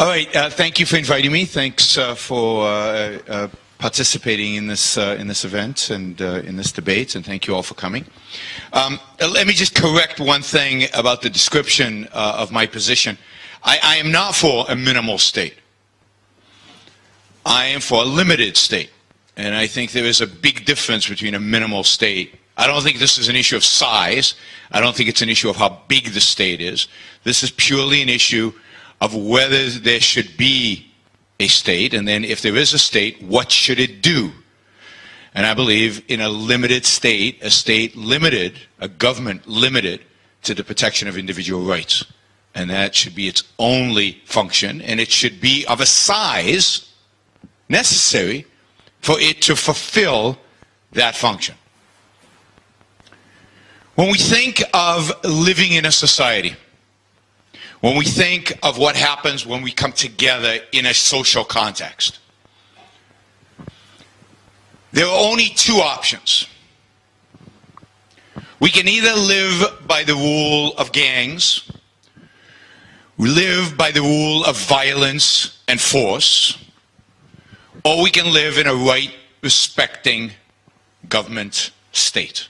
All right. Uh, thank you for inviting me. Thanks uh, for uh, uh participating in this uh, in this event and uh, in this debate, and thank you all for coming. Um, let me just correct one thing about the description of my position. I, I am not for a minimal state. I am for a limited state, and I think there is a big difference between a minimal state. I don't think this is an issue of size. I don't think it's an issue of how big the state is. This is purely an issue of whether there should be a state, and then if there is a state, what should it do? And I believe in a limited state, a state limited, a government limited to the protection of individual rights. And that should be its only function, and it should be of a size necessary for it to fulfill that function. When we think of living in a society, when we think of what happens when we come together in a social context, there are only two options. We can either live by the rule of gangs, we live by the rule of violence and force, or we can live in a right respecting government state.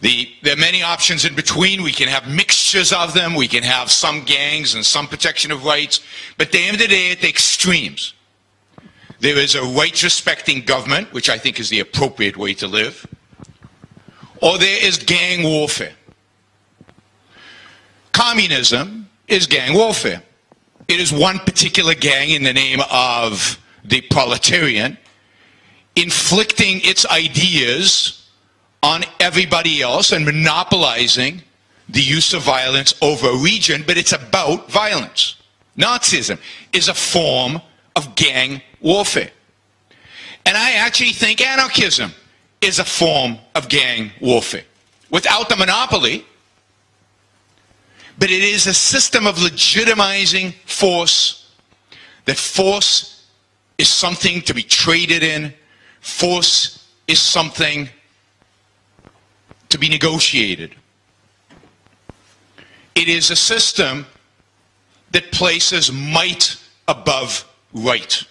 The, there are many options in between. We can have mixtures of them. We can have some gangs and some protection of rights. But at the end of the day, at the extremes, there is a rights respecting government, which I think is the appropriate way to live, or there is gang warfare. Communism is gang warfare. It is one particular gang in the name of the proletarian inflicting its ideas on everybody else and monopolizing the use of violence over a region, but it's about violence. Nazism is a form of gang warfare. And I actually think anarchism is a form of gang warfare. Without the monopoly, but it is a system of legitimizing force, that force is something to be traded in, force is something to be negotiated. It is a system that places might above right.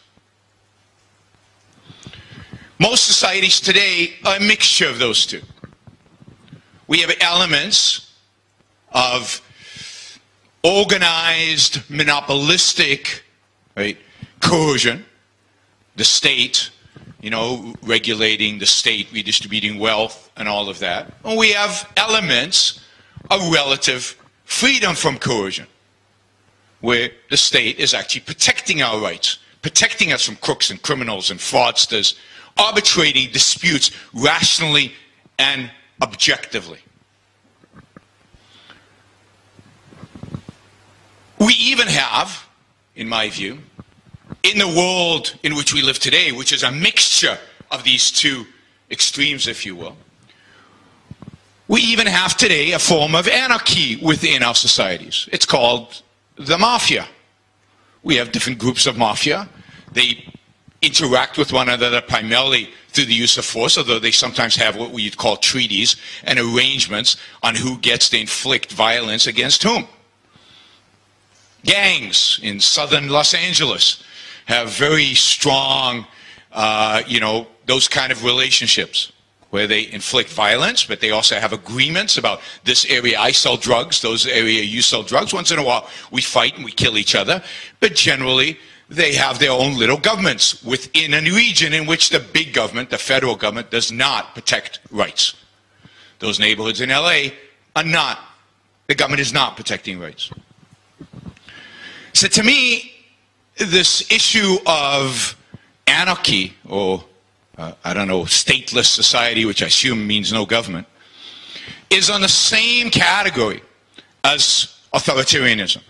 Most societies today are a mixture of those two. We have elements of organized, monopolistic right, coercion, the state, you know, regulating the state, redistributing wealth, and all of that. And we have elements of relative freedom from coercion, where the state is actually protecting our rights, protecting us from crooks and criminals and fraudsters, arbitrating disputes rationally and objectively. We even have, in my view, in the world in which we live today, which is a mixture of these two extremes, if you will, we even have today a form of anarchy within our societies. It's called the mafia. We have different groups of mafia. They interact with one another primarily through the use of force, although they sometimes have what we'd call treaties and arrangements on who gets to inflict violence against whom. Gangs in southern Los Angeles have very strong, uh, you know, those kind of relationships where they inflict violence, but they also have agreements about this area I sell drugs, those area you sell drugs. Once in a while, we fight and we kill each other, but generally, they have their own little governments within a region in which the big government, the federal government, does not protect rights. Those neighborhoods in LA are not, the government is not protecting rights. So to me, this issue of anarchy, or uh, I don't know, stateless society, which I assume means no government, is on the same category as authoritarianism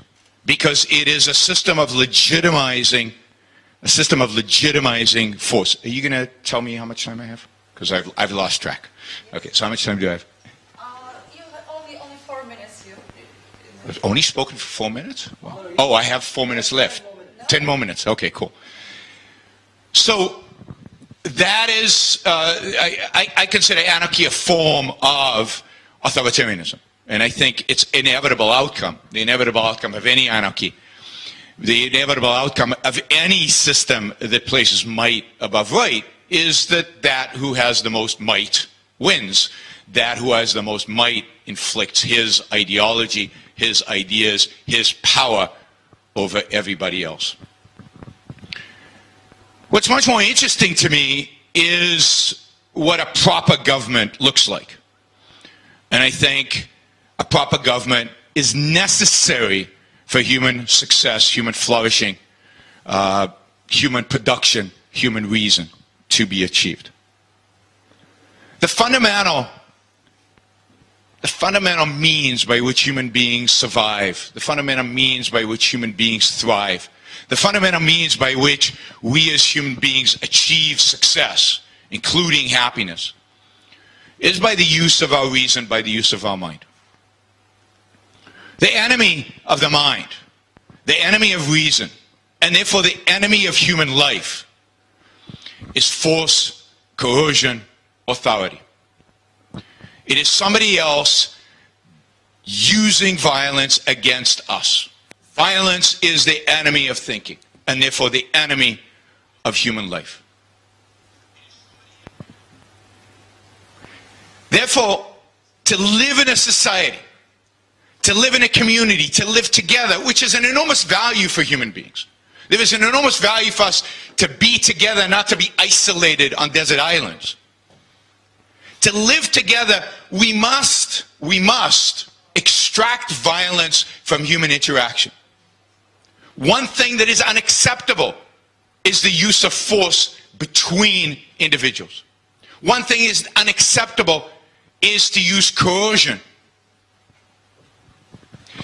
because it is a system of legitimizing a system of legitimizing force. Are you going to tell me how much time I have? Because I've, I've lost track. Okay, so how much time do I have? Uh, you have only, only four minutes. You, I've only spoken for four minutes? Wow. Oh, I have four minutes left. Ten more minutes. Okay, cool. So that is, uh, I, I, consider anarchy a form of authoritarianism. And I think it's inevitable outcome, the inevitable outcome of any anarchy the inevitable outcome of any system that places might above right is that that who has the most might wins. That who has the most might inflicts his ideology, his ideas, his power over everybody else. What's much more interesting to me is what a proper government looks like. And I think a proper government is necessary for human success, human flourishing, uh, human production, human reason to be achieved. The fundamental, the fundamental means by which human beings survive, the fundamental means by which human beings thrive, the fundamental means by which we as human beings achieve success, including happiness, is by the use of our reason, by the use of our mind. The enemy of the mind, the enemy of reason, and therefore the enemy of human life is force, coercion, authority. It is somebody else using violence against us. Violence is the enemy of thinking, and therefore the enemy of human life. Therefore, to live in a society, to live in a community, to live together, which is an enormous value for human beings. There is an enormous value for us to be together, not to be isolated on desert islands. To live together, we must, we must extract violence from human interaction. One thing that is unacceptable is the use of force between individuals. One thing is unacceptable is to use coercion.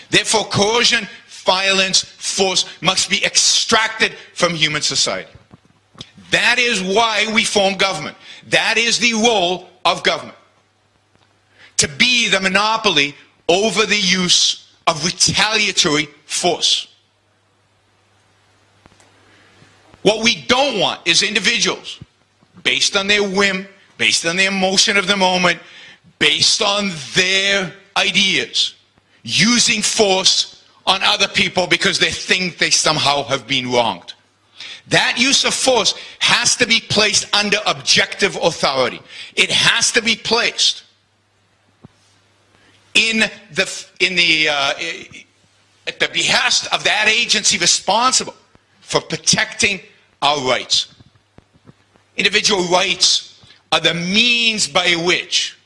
Therefore, coercion, violence, force must be extracted from human society. That is why we form government. That is the role of government. To be the monopoly over the use of retaliatory force. What we don't want is individuals, based on their whim, based on the emotion of the moment, based on their ideas, using force on other people because they think they somehow have been wronged. That use of force has to be placed under objective authority. It has to be placed in the, in the, uh, at the behest of that agency responsible for protecting our rights. Individual rights are the means by which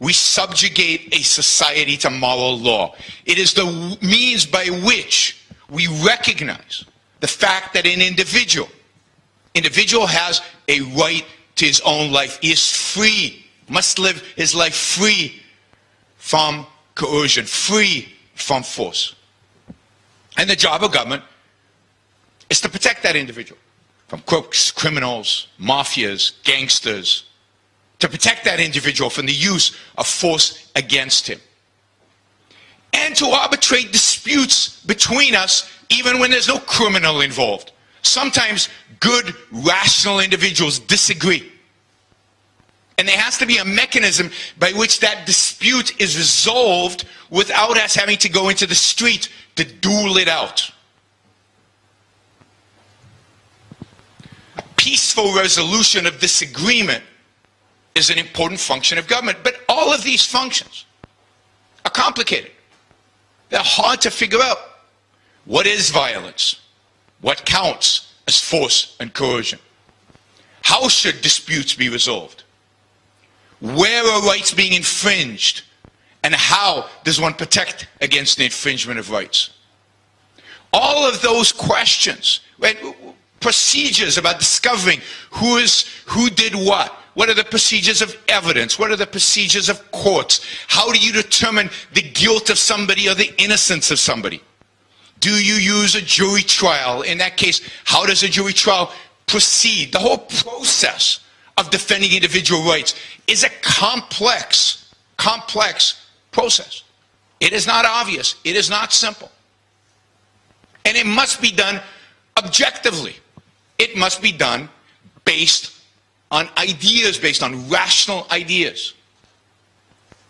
we subjugate a society to moral law. It is the means by which we recognize the fact that an individual, individual has a right to his own life. He is free, must live his life free from coercion, free from force. And the job of government is to protect that individual from crooks, criminals, mafias, gangsters, to protect that individual from the use of force against him. And to arbitrate disputes between us even when there's no criminal involved. Sometimes good, rational individuals disagree. And there has to be a mechanism by which that dispute is resolved without us having to go into the street to duel it out. A peaceful resolution of disagreement is an important function of government. But all of these functions are complicated. They're hard to figure out. What is violence? What counts as force and coercion? How should disputes be resolved? Where are rights being infringed? And how does one protect against the infringement of rights? All of those questions, right, procedures about discovering who is who did what, what are the procedures of evidence? What are the procedures of courts? How do you determine the guilt of somebody or the innocence of somebody? Do you use a jury trial? In that case, how does a jury trial proceed? The whole process of defending individual rights is a complex, complex process. It is not obvious. It is not simple. And it must be done objectively. It must be done based on ideas, based on rational ideas.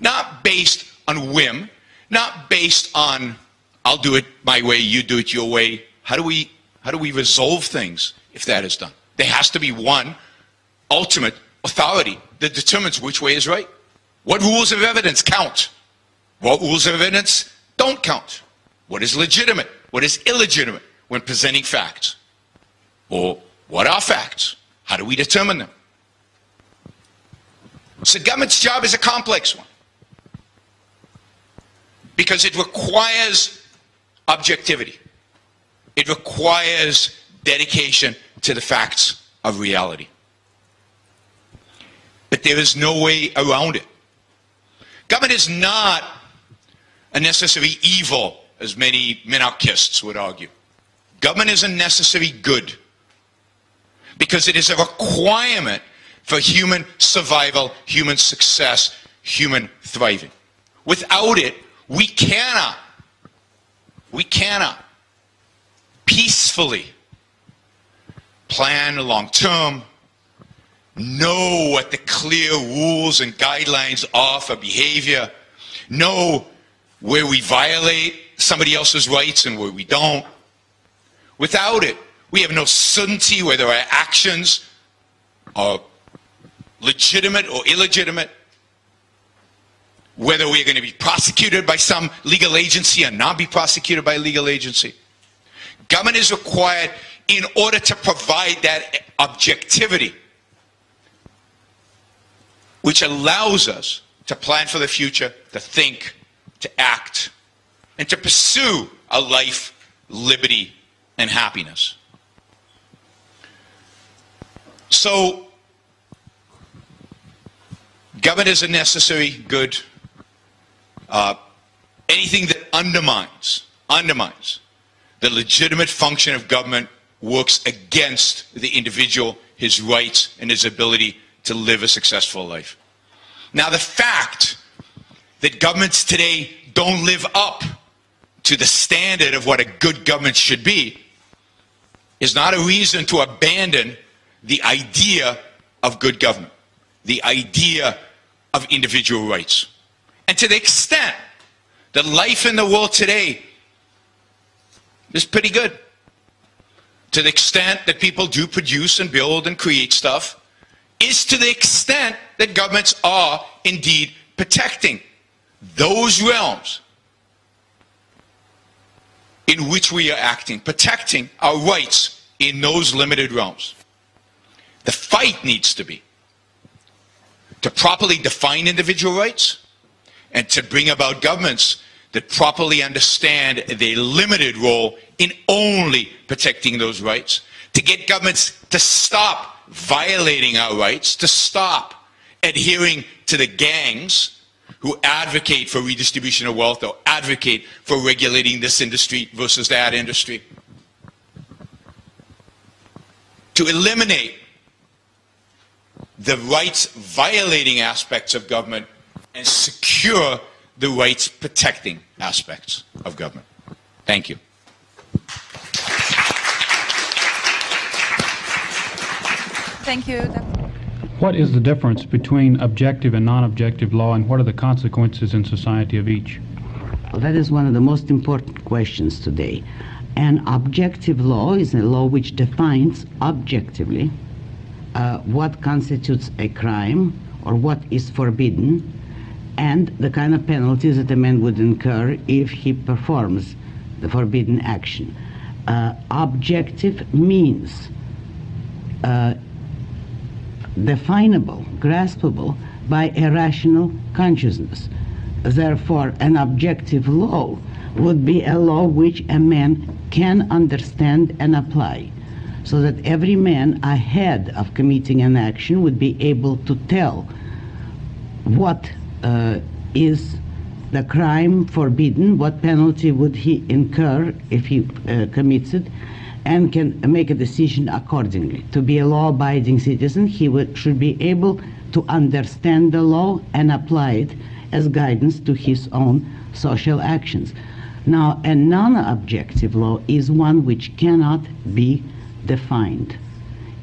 Not based on whim, not based on, I'll do it my way, you do it your way, How do we, how do we resolve things if that is done? There has to be one ultimate authority that determines which way is right. What rules of evidence count? What rules of evidence don't count? What is legitimate? What is illegitimate when presenting facts? Or what are facts? How do we determine them? So government's job is a complex one because it requires objectivity. It requires dedication to the facts of reality. But there is no way around it. Government is not a necessary evil, as many minarchists would argue. Government is a necessary good because it is a requirement for human survival, human success, human thriving. Without it, we cannot, we cannot peacefully plan long term, know what the clear rules and guidelines are for behavior, know where we violate somebody else's rights and where we don't. Without it, we have no certainty whether our actions are legitimate or illegitimate, whether we're going to be prosecuted by some legal agency or not be prosecuted by a legal agency. Government is required in order to provide that objectivity, which allows us to plan for the future, to think, to act, and to pursue a life, liberty, and happiness. So, government is a necessary good. Uh, anything that undermines, undermines the legitimate function of government works against the individual, his rights, and his ability to live a successful life. Now, the fact that governments today don't live up to the standard of what a good government should be is not a reason to abandon the idea of good government, the idea of individual rights. And to the extent that life in the world today is pretty good, to the extent that people do produce and build and create stuff, is to the extent that governments are indeed protecting those realms in which we are acting, protecting our rights in those limited realms. The fight needs to be to properly define individual rights and to bring about governments that properly understand their limited role in only protecting those rights, to get governments to stop violating our rights, to stop adhering to the gangs who advocate for redistribution of wealth or advocate for regulating this industry versus that industry. To eliminate the rights violating aspects of government and secure the rights protecting aspects of government. Thank you. Thank you. What is the difference between objective and non-objective law, and what are the consequences in society of each? Well, that is one of the most important questions today. An objective law is a law which defines objectively uh, what constitutes a crime or what is forbidden and the kind of penalties that a man would incur if he performs the forbidden action. Uh, objective means uh, definable, graspable by a rational consciousness. Therefore, an objective law would be a law which a man can understand and apply, so that every man ahead of committing an action would be able to tell what uh, is the crime forbidden, what penalty would he incur if he uh, commits it, and can make a decision accordingly. To be a law-abiding citizen, he would, should be able to understand the law and apply it as guidance to his own social actions. Now, a non-objective law is one which cannot be defined.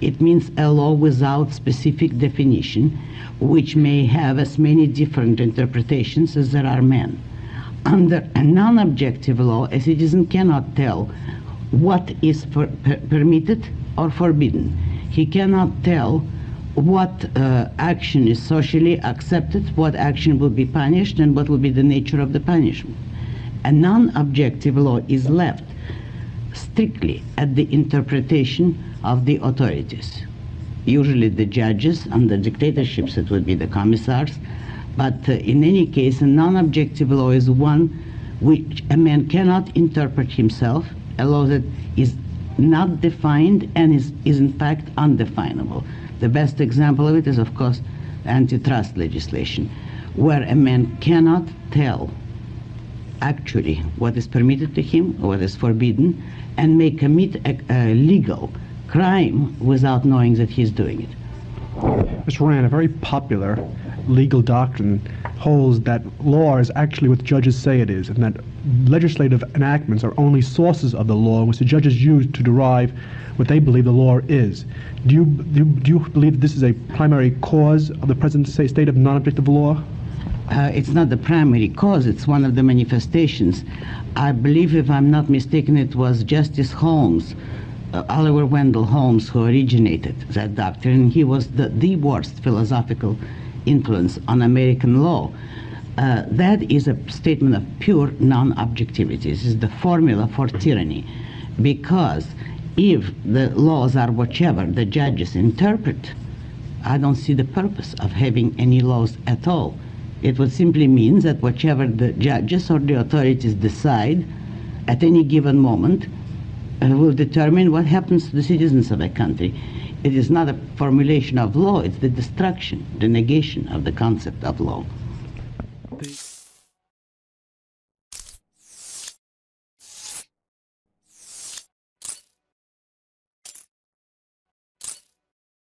It means a law without specific definition, which may have as many different interpretations as there are men. Under a non objective law, a citizen cannot tell what is per- per- permitted or forbidden. He cannot tell what uh, action is socially accepted, what action will be punished, and what will be the nature of the punishment. A non objective law is left strictly at the interpretation of the authorities. Usually the judges, under dictatorships, it would be the commissars, but uh, in any case, a non objective law is one which a man cannot interpret himself, a law that is not defined and is, is in fact undefinable. The best example of it is, of course, antitrust legislation, where a man cannot tell actually what is permitted to him, what is forbidden, and may commit a, a legal crime without knowing that he's doing it. Mr. Rand, a very popular legal doctrine holds that law is actually what judges say it is, and that legislative enactments are only sources of the law which the judges use to derive what they believe the law is. Do you, do you, do you believe this is a primary cause of the present state of non-objective law? Uh, it's not the primary cause, it's one of the manifestations. I believe, if I'm not mistaken, it was Justice Holmes, uh, Oliver Wendell Holmes, who originated that doctrine. He was the, the worst philosophical influence on American law. Uh, that is a statement of pure non objectivity. This is the formula for tyranny. Because if the laws are whichever the judges interpret, I don't see the purpose of having any laws at all. It would simply mean that whichever the judges or the authorities decide at any given moment will determine what happens to the citizens of a country. It is not a formulation of law, it's the destruction, the negation of the concept of law.